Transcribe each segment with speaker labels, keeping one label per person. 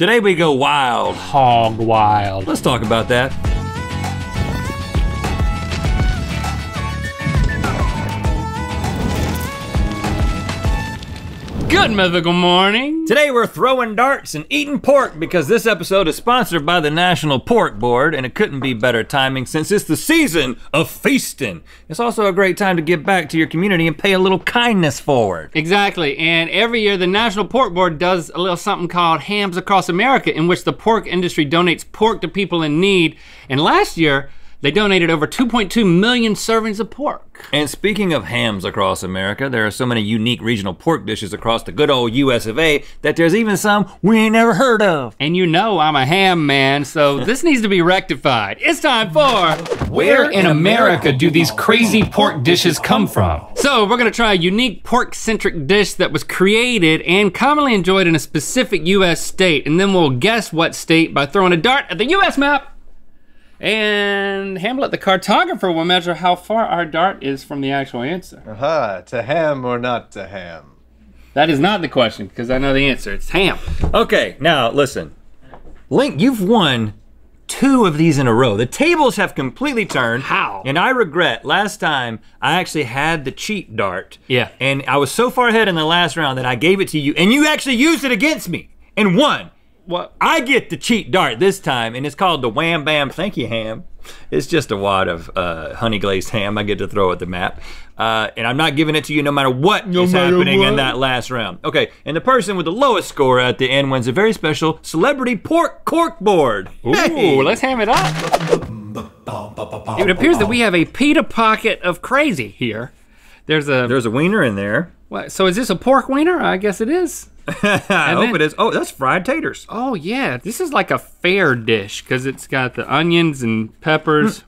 Speaker 1: Today we go wild.
Speaker 2: Hog wild.
Speaker 1: Let's talk about that.
Speaker 2: Good mythical morning.
Speaker 1: Today we're throwing darts and eating pork because this episode is sponsored by the National Pork Board and it couldn't be better timing since it's the season of feasting. It's also a great time to give back to your community and pay a little kindness forward.
Speaker 2: Exactly, and every year the National Pork Board does a little something called Hams Across America in which the pork industry donates pork to people in need. And last year, they donated over 2.2 million servings of pork.
Speaker 1: And speaking of hams across America, there are so many unique regional pork dishes across the good old US of A that there's even some we ain't never heard of.
Speaker 2: And you know I'm a ham man, so this needs to be rectified. It's time for Where in America do these crazy pork dishes come from? So we're gonna try a unique pork-centric dish that was created and commonly enjoyed in a specific US state, and then we'll guess what state by throwing a dart at the US map. And Hamlet, the cartographer, will measure how far our dart is from the actual answer.
Speaker 3: Aha, to ham or not to ham?
Speaker 2: That is not the question, because I know the answer. It's ham.
Speaker 1: Okay, now listen. Link, you've won two of these in a row. The tables have completely turned.
Speaker 2: How?
Speaker 1: And I regret, last time I actually had the cheat dart.
Speaker 2: Yeah.
Speaker 1: And I was so far ahead in the last round that I gave it to you and you actually used it against me and won.
Speaker 2: What?
Speaker 1: I get the cheat dart this time, and it's called the Wham Bam Thank You Ham. It's just a wad of uh, honey glazed ham I get to throw at the map. Uh, and I'm not giving it to you no matter what is
Speaker 2: matter
Speaker 1: happening in that last round. Okay, and the person with the lowest score at the end wins a very special celebrity pork cork board.
Speaker 2: Ooh,
Speaker 1: Hey!
Speaker 2: let's ham it up. It appears that we have a pita pocket of crazy here. There's a,
Speaker 1: There's a wiener in there.
Speaker 2: What, so is this a pork wiener? I guess it is.
Speaker 1: I hope
Speaker 2: then-
Speaker 1: it is. Oh, that's fried taters.
Speaker 2: Oh yeah, this is like a fair dish because it's got the onions and peppers.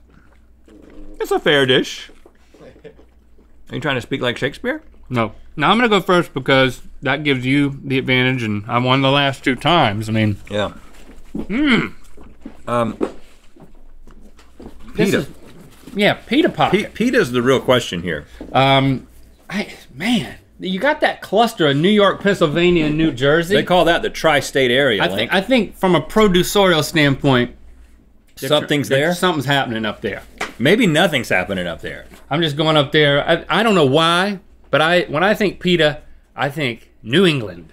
Speaker 1: It's a fair dish. Are you trying to speak like Shakespeare?
Speaker 2: No, now I'm gonna go first because that gives you the advantage, and I won the last two times. I mean,
Speaker 1: Yeah. Mmm. Um, pita.
Speaker 2: is yeah, pita pocket.
Speaker 1: Pe- pita's the real question here.
Speaker 2: Um, I man, you got that cluster of New York, Pennsylvania, and New Jersey.
Speaker 1: They call that the tri-state area,
Speaker 2: I
Speaker 1: Link.
Speaker 2: think I think from a producerial standpoint,
Speaker 1: Something's there.
Speaker 2: Something's happening up there.
Speaker 1: Maybe nothing's happening up there.
Speaker 2: I'm just going up there. I, I don't know why, but I when I think pita, I think New England.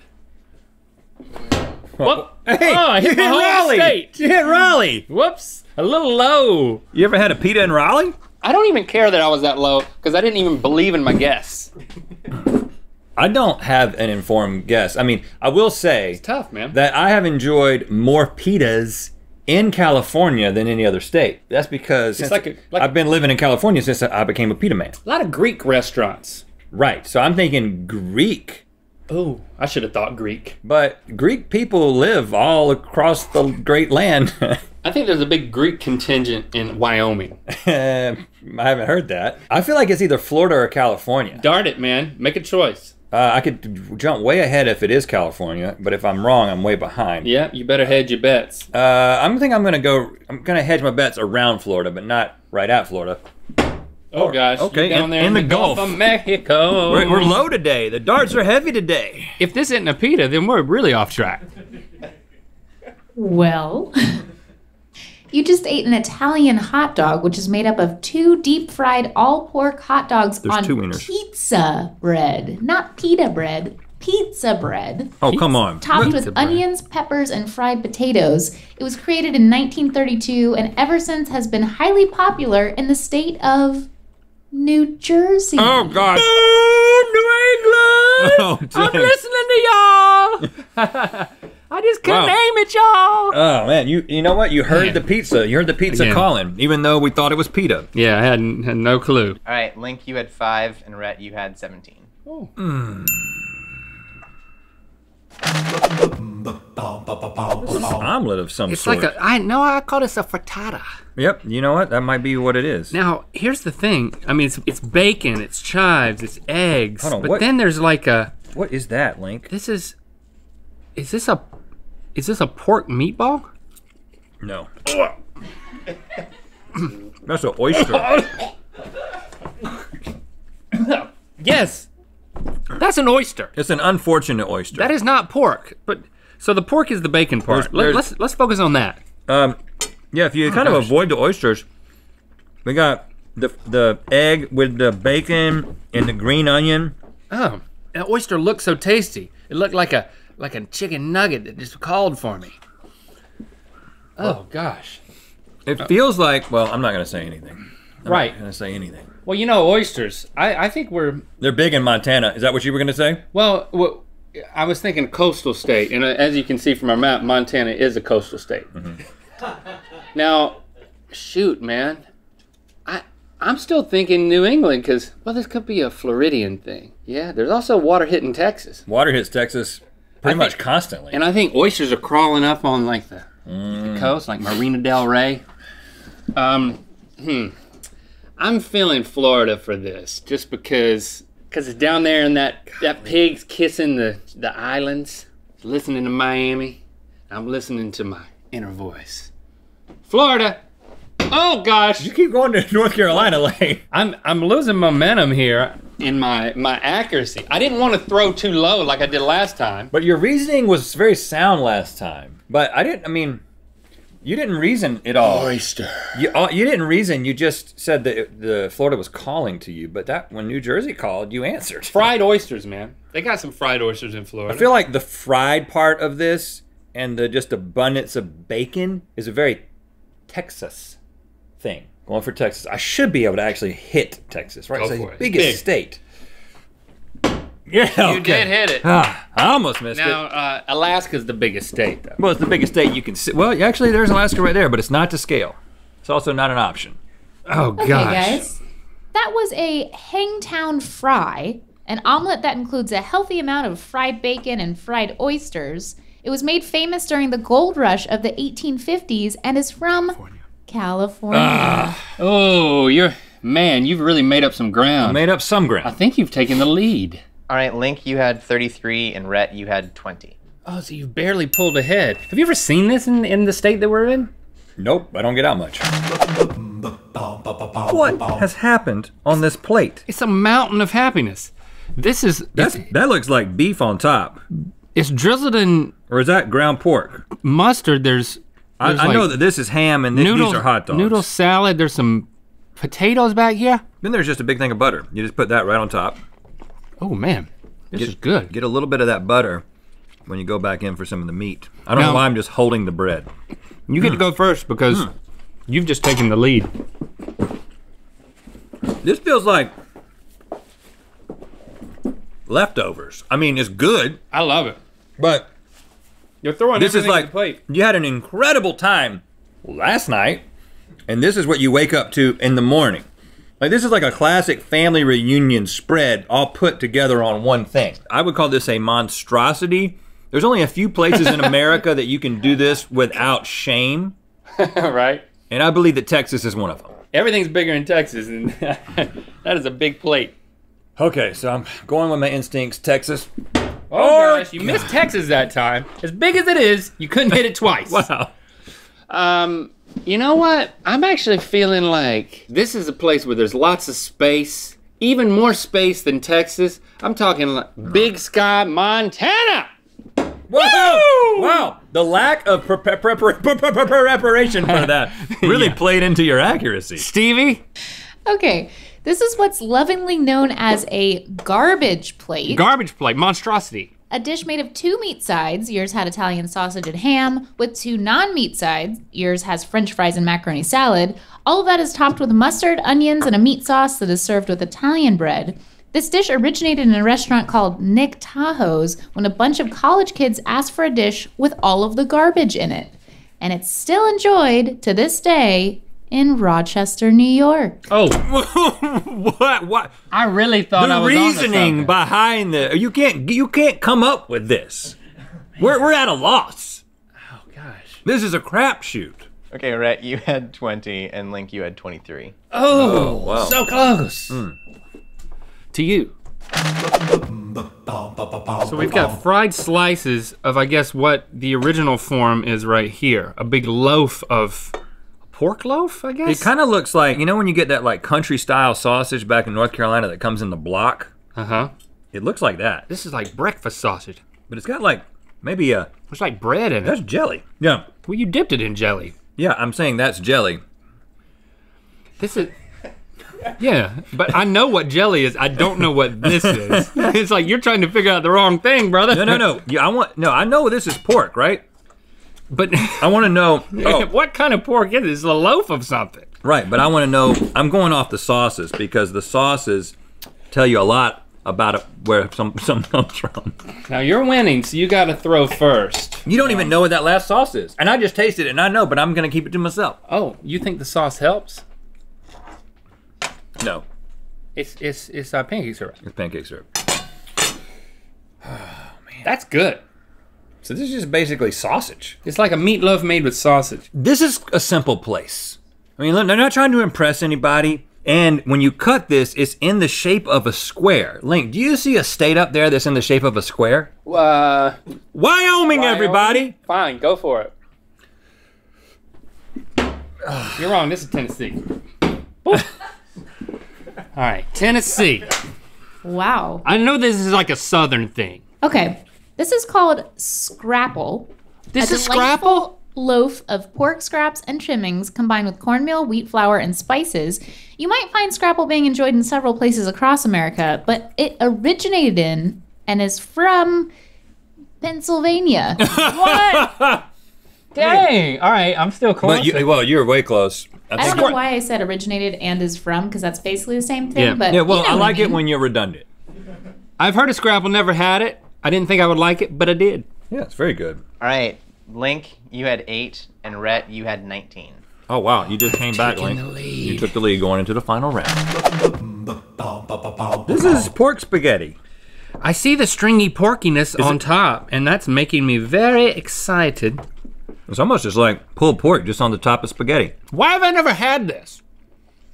Speaker 2: Whoop.
Speaker 1: Hey,
Speaker 2: oh, I hit
Speaker 1: you
Speaker 2: my
Speaker 1: Raleigh.
Speaker 2: state.
Speaker 1: You hit Raleigh.
Speaker 2: Whoops, a little low.
Speaker 1: You ever had a pita in Raleigh?
Speaker 2: I don't even care that I was that low because I didn't even believe in my guess.
Speaker 1: I don't have an informed guess. I mean, I will say
Speaker 2: Tough, man.
Speaker 1: that I have enjoyed more pitas in California than any other state. That's because since
Speaker 2: like a- like-
Speaker 1: I've been living in California since I became a pita man.
Speaker 2: a lot of Greek restaurants.
Speaker 1: Right. So I'm thinking Greek.
Speaker 2: Oh, I should have thought Greek.
Speaker 1: But Greek people live all across the great land.
Speaker 2: I think there's a big Greek contingent in Wyoming.
Speaker 1: I haven't heard that. I feel like it's either Florida or California.
Speaker 2: Darn it, man. Make a choice.
Speaker 1: Uh, I could jump way ahead if it is California, but if I'm wrong, I'm way behind.
Speaker 2: Yeah, you better hedge your bets.
Speaker 1: Uh, I'm think I'm gonna go. I'm gonna hedge my bets around Florida, but not right at Florida.
Speaker 2: Oh gosh.
Speaker 1: okay,
Speaker 2: you down
Speaker 1: in-
Speaker 2: there in,
Speaker 1: in
Speaker 2: the,
Speaker 1: the
Speaker 2: Gulf.
Speaker 1: Gulf.
Speaker 2: of Mexico.
Speaker 1: We're, we're low today. The darts are heavy today.
Speaker 2: If this isn't a pita, then we're really off track.
Speaker 4: Well, you just ate an Italian hot dog, which is made up of two deep fried all pork hot dogs
Speaker 1: There's
Speaker 4: on
Speaker 1: two
Speaker 4: pizza bread, not pita bread, pizza bread.
Speaker 1: Oh come on.
Speaker 4: Topped
Speaker 2: Pizza
Speaker 4: with
Speaker 2: bread.
Speaker 4: onions, peppers, and fried potatoes. It was created in 1932 and ever since has been highly popular in the state of New Jersey.
Speaker 2: Oh gosh.
Speaker 1: Oh,
Speaker 2: New
Speaker 1: England.
Speaker 2: Oh, I'm listening to y'all. I just couldn't
Speaker 1: Wow.
Speaker 2: name it, y'all.
Speaker 1: Oh man, you you know what? You heard
Speaker 2: Man.
Speaker 1: the pizza. You heard the pizza
Speaker 2: Again.
Speaker 1: calling, even though we thought it was pita.
Speaker 2: Yeah, I had, had no clue.
Speaker 3: All right, Link, you had five, and Rhett, you had 17. Hmm.
Speaker 1: Omelet of some
Speaker 2: It's
Speaker 1: sort.
Speaker 2: It's like a, I know I call this a frittata.
Speaker 1: Yep. You know what? That might be what it is.
Speaker 2: Now, here's the thing. I mean, it's, it's bacon, it's chives, it's eggs.
Speaker 1: Hold on,
Speaker 2: but
Speaker 1: what-
Speaker 2: then there's like a,
Speaker 1: What is that, Link?
Speaker 2: this is, is this a, is this a pork meatball?
Speaker 1: No. That's an oyster.
Speaker 2: Yes. That's an oyster.
Speaker 1: It's an unfortunate oyster.
Speaker 2: That is not pork. But So the pork is the bacon part.
Speaker 1: There's-
Speaker 2: Let,
Speaker 1: there's-
Speaker 2: let's let's focus on that.
Speaker 1: Um, yeah, if you kind of avoid the oysters, we got the the egg with the bacon and the green onion.
Speaker 2: Oh, that oyster looked so tasty. It looked like a like a chicken nugget that just called for me. Oh gosh.
Speaker 1: It feels like well, I'm not gonna say anything. I'm
Speaker 2: Right.
Speaker 1: not gonna say anything.
Speaker 2: Well, you know oysters. I I think we're
Speaker 1: They're big in Montana. Is that what you were gonna say?
Speaker 2: well. well I was thinking coastal state, and uh, as you can see from our map, Montana is a coastal state. now, shoot, man, I I'm still thinking New England because well, this could be a Floridian thing. Yeah, there's also water hitting Texas.
Speaker 1: Water hits Texas pretty
Speaker 2: I
Speaker 1: much
Speaker 2: think-
Speaker 1: constantly.
Speaker 2: And I think oysters are crawling up on like the, the coast, like Marina Del Rey. Um, hmm. I'm feeling Florida for this, just because, because it's down there and that that pig's kissing the the islands, listening to Miami. I'm listening to my inner voice. Florida. Oh gosh.
Speaker 1: you keep going to North Carolina, Lane.
Speaker 2: I'm I'm losing momentum here in my my accuracy. I didn't want to throw too low like I did last time.
Speaker 1: But your reasoning was very sound last time. But I didn't. I mean, you didn't reason at all.
Speaker 2: Oyster.
Speaker 1: You, uh, you didn't reason. You just said that it- the Florida was calling to you. But that when New Jersey called, you answered.
Speaker 2: Fried oysters, man. They got some fried oysters in Florida.
Speaker 1: I feel like the fried part of this and the just abundance of bacon is a very Texas thing. Going for Texas. I should be able to actually hit Texas, right?
Speaker 2: Go
Speaker 1: it's the
Speaker 2: it.
Speaker 1: biggest
Speaker 2: Big.
Speaker 1: state. Yeah,
Speaker 2: you did hit it.
Speaker 1: Ah, I almost missed
Speaker 2: Now,
Speaker 1: it.
Speaker 2: uh, Alaska's the biggest state, though.
Speaker 1: Well, it's the biggest state you can see. Well, actually, there's Alaska right there, but it's not to scale. It's also not an option.
Speaker 2: Oh
Speaker 4: Okay, guys. That was a Hangtown fry, an omelet that includes a healthy amount of fried bacon and fried oysters. It was made famous during the gold rush of the 1850s and is from California. Ah.
Speaker 2: Oh, you're man. You've really made up some ground.
Speaker 1: Made up some ground.
Speaker 2: I think you've taken the lead.
Speaker 3: All right, Link, you had 33, and Rhett, you had 20.
Speaker 2: Oh, so you've barely pulled ahead. Have you ever seen this in, in the state that we're in?
Speaker 1: Nope, I don't get out much. What has happened on this plate?
Speaker 2: It's a mountain of happiness. This is
Speaker 1: That's that looks like beef on top,
Speaker 2: it's drizzled in
Speaker 1: or is that ground pork?
Speaker 2: mustard. There's,
Speaker 1: I, I
Speaker 2: like
Speaker 1: know that this is ham and th-
Speaker 2: noodle,
Speaker 1: these are hot dogs.
Speaker 2: noodle salad. There's some potatoes back here.
Speaker 1: Then there's just a big thing of butter. You just put that right on top.
Speaker 2: Oh man, this is good.
Speaker 1: Get a little bit of that butter when you go back in for some of the meat. I don't
Speaker 2: Now-
Speaker 1: know why I'm just holding the bread.
Speaker 2: You get to hmm. go first because hmm. you've just taken the lead.
Speaker 1: This feels like leftovers. I mean, it's good,
Speaker 2: I love it.
Speaker 1: but
Speaker 2: You're throwing
Speaker 1: this is
Speaker 2: everything on
Speaker 1: like
Speaker 2: the plate.
Speaker 1: you had an incredible time last night, and this is what you wake up to in the morning. Like this is like a classic family reunion spread all put together on one thing. I would call this a monstrosity. There's only a few places in America that you can do this without shame,
Speaker 2: right?
Speaker 1: and I believe that Texas is one of them.
Speaker 2: Everything's bigger in Texas, and that is a big plate.
Speaker 1: Okay, so I'm going with my instincts, Texas.
Speaker 2: Oh gosh, you missed Texas that time. As big as it is, you couldn't hit it twice.
Speaker 1: Wow.
Speaker 2: Um, you know what? I'm actually feeling like this is a place where there's lots of space, even more space than Texas. I'm talking like Big Sky, Montana.
Speaker 1: Whoa! Wow! The lack of pre- pre- pre- pre- pre- pre- preparation for that really
Speaker 2: Yeah.
Speaker 1: played into your accuracy.
Speaker 2: Stevie,
Speaker 4: Okay, this is what's lovingly known as a garbage plate.
Speaker 2: garbage plate, monstrosity.
Speaker 4: a dish made of two meat sides. Yours had Italian sausage and ham, with two non meat sides. Yours has french fries and macaroni salad. All of that is topped with mustard, onions, and a meat sauce that is served with Italian bread. This dish originated in a restaurant called Nick Tahou's when a bunch of college kids asked for a dish with all of the garbage in it. And it's still enjoyed to this day in Rochester, New York.
Speaker 2: Oh,
Speaker 1: what? What?
Speaker 2: I really thought I
Speaker 1: The
Speaker 2: was onto
Speaker 1: reasoning
Speaker 2: something.
Speaker 1: behind the you can't you can't come up with this. We're we're at a loss.
Speaker 2: Oh gosh.
Speaker 1: This is a crapshoot.
Speaker 3: Okay, Rhett, you had 20, and Link, you had 23.
Speaker 2: Oh, oh
Speaker 1: wow.
Speaker 2: so close. Hmm. To you. So we've got fried slices of, I guess, what the original form is right here. A big loaf of pork loaf, I guess.
Speaker 1: It kind of looks like you know when you get that like country style sausage back in North Carolina that comes in the block.
Speaker 2: Uh huh.
Speaker 1: It looks like that,
Speaker 2: This is like breakfast sausage.
Speaker 1: but it's got like Maybe uh,
Speaker 2: It's like bread in it.
Speaker 1: that's jelly. Yeah,
Speaker 2: Well, you dipped it in jelly.
Speaker 1: yeah. I'm saying that's jelly.
Speaker 2: This is. Yeah, but I know what jelly is. I don't know what this is. It's like you're trying to figure out the wrong thing, brother.
Speaker 1: No, no, no. Yeah, I want. No, I know this is pork, right?
Speaker 2: But
Speaker 1: I want to know. Oh,
Speaker 2: what kind of pork is this? It's a loaf of something.
Speaker 1: right. But I want to know. I'm going off the sauces because the sauces tell you a lot about it, where some some comes from.
Speaker 2: Now you're winning, so you got to throw first.
Speaker 1: You don't even know what that last sauce is, and I just tasted it, and I know, but I'm gonna keep it to myself.
Speaker 2: Oh, you think the sauce helps?
Speaker 1: No,
Speaker 2: It's it's it's uh, pancake syrup.
Speaker 1: it's pancake syrup.
Speaker 2: Oh man, that's good.
Speaker 1: So this is just basically sausage.
Speaker 2: It's like a meatloaf made with sausage.
Speaker 1: This is a simple place. I mean, look, they're not trying to impress anybody. And when you cut this, it's in the shape of a square. Link, do you see a state up there that's in the shape of a square?
Speaker 2: Uh,
Speaker 1: Wyoming, everybody.
Speaker 2: Fine, go for it. You're wrong. This is Tennessee. All right, Tennessee.
Speaker 4: Wow.
Speaker 2: I know this is like a southern thing.
Speaker 4: Okay. This is called scrapple.
Speaker 2: This
Speaker 4: a
Speaker 2: is scrapple.
Speaker 4: Loaf of pork scraps and trimmings combined with cornmeal, wheat flour, and spices. You might find scrapple being enjoyed in several places across America, but it originated in and is from Pennsylvania.
Speaker 2: What? Dang. All right, I'm still close.
Speaker 1: But you, well, you're way close.
Speaker 4: I don't know why I said originated and is from, because that's basically the same thing.
Speaker 2: Yeah.
Speaker 4: But
Speaker 1: Yeah, well,
Speaker 4: you know
Speaker 1: I like it
Speaker 4: mean.
Speaker 1: when you're redundant.
Speaker 2: I've heard of Scrapple, never had it. I didn't think I would like it, but I did.
Speaker 1: Yeah, it's very good.
Speaker 3: All right, Link, you had eight, and Rhett, you had 19.
Speaker 1: Oh wow, you just came back, Link. You took the lead going into the final round. This is pork spaghetti.
Speaker 2: I see the stringy porkiness on
Speaker 1: it-
Speaker 2: top, and that's making me very excited.
Speaker 1: It's almost just like pulled pork just on the top of spaghetti.
Speaker 2: Why have I never had this?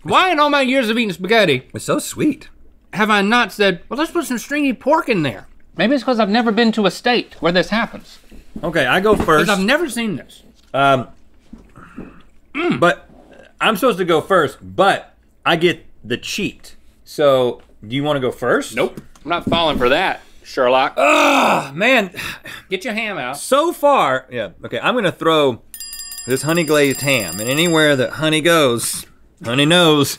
Speaker 2: Why in all my years of eating spaghetti
Speaker 1: It's so sweet.
Speaker 2: have I not said, well, let's put some stringy pork in there? Maybe it's because I've never been to a state where this happens.
Speaker 1: Okay, I go first.
Speaker 2: Because I've never seen this.
Speaker 1: Um, But I'm supposed to go first, but I get the cheat. So, do you want to go first?
Speaker 2: Nope. I'm not falling for that, Sherlock.
Speaker 1: Ah, man,
Speaker 2: Get your ham out.
Speaker 1: so far, yeah, okay, I'm gonna throw this honey glazed ham, and anywhere that honey goes, honey knows,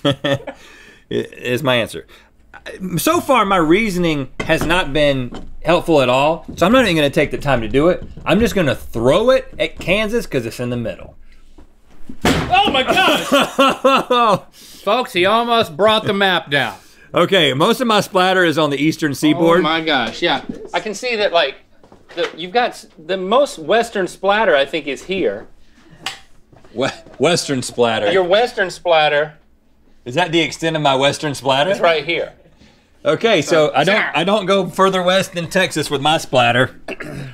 Speaker 1: is my answer. So far, my reasoning has not been helpful at all, so I'm not even gonna take the time to do it. I'm just gonna throw it at Kansas because it's in the middle.
Speaker 2: Oh my gosh! Folks, he almost brought the map down.
Speaker 1: okay, most of my splatter is on the eastern seaboard.
Speaker 2: Oh my gosh, yeah. I can see that, like, the, you've got the most western splatter, I think, is here.
Speaker 1: We- western splatter.
Speaker 2: Your western splatter
Speaker 1: is that the extent of my western splatter?
Speaker 2: is right here.
Speaker 1: Okay, so I don't I don't go further west than Texas with my splatter.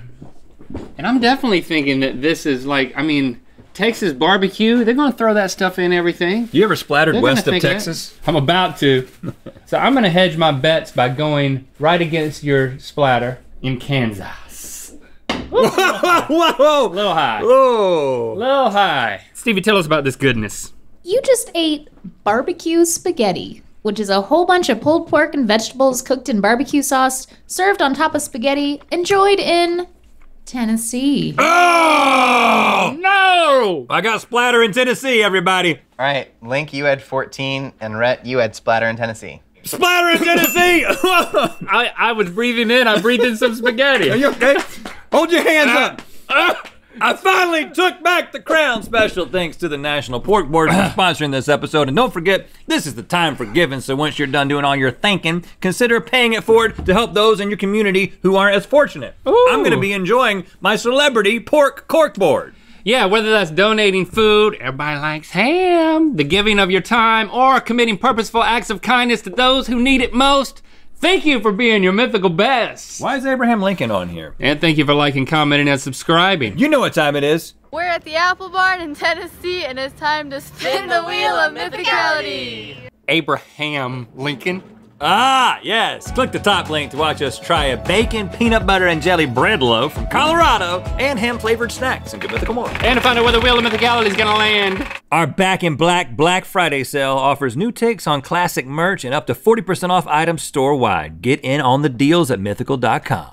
Speaker 2: And I'm definitely thinking that this is like, I mean, Texas barbecue, they're gonna throw that stuff in everything.
Speaker 1: You ever splattered
Speaker 2: They're gonna
Speaker 1: west of
Speaker 2: think that.
Speaker 1: Texas?
Speaker 2: I'm about to. so I'm gonna hedge my bets by going right against your splatter in Kansas.
Speaker 1: Whoa!
Speaker 2: Little high.
Speaker 1: Whoa!
Speaker 2: Little high. Stevie, tell us about this goodness.
Speaker 4: You just ate barbecue spaghetti, which is a whole bunch of pulled pork and vegetables cooked in barbecue sauce, served on top of spaghetti, enjoyed in Tennessee.
Speaker 1: Oh!
Speaker 2: No!
Speaker 1: I got splatter in Tennessee, everybody.
Speaker 3: All right, Link, you had 14, and Rhett, you had Splatter in Tennessee.
Speaker 1: Splatter in Tennessee!
Speaker 2: I, I was breathing in, I breathed in some spaghetti.
Speaker 1: Are you okay? Hold your hands up. Ah, I finally took back the crown. Special thanks to the National Pork Board for sponsoring this episode. And don't forget, this is the time for giving. So once you're done doing all your thinking, consider paying it forward to help those in your community who aren't as fortunate. I'm going to be enjoying my celebrity pork cork board.
Speaker 2: Yeah, whether that's donating food, everybody likes ham, the giving of your time, or committing purposeful acts of kindness to those who need it most. Thank you for being your mythical best.
Speaker 1: Why is Abraham Lincoln on here?
Speaker 2: And thank you for liking, commenting, and subscribing.
Speaker 1: You know what time it is.
Speaker 5: We're at the Apple Barn in Tennessee, and it's time to spin the wheel of mythicality.
Speaker 2: Abraham Lincoln.
Speaker 1: Ah, yes. Click the top link to watch us try a bacon, peanut butter, and jelly bread loaf from Colorado and ham flavored snacks in Good Mythical More.
Speaker 2: And to find out where the wheel of mythicality is gonna land.
Speaker 1: Our Back in Black Black Friday sale offers new takes on classic merch and up to 40% off items store wide. Get in on the deals at mythical.com.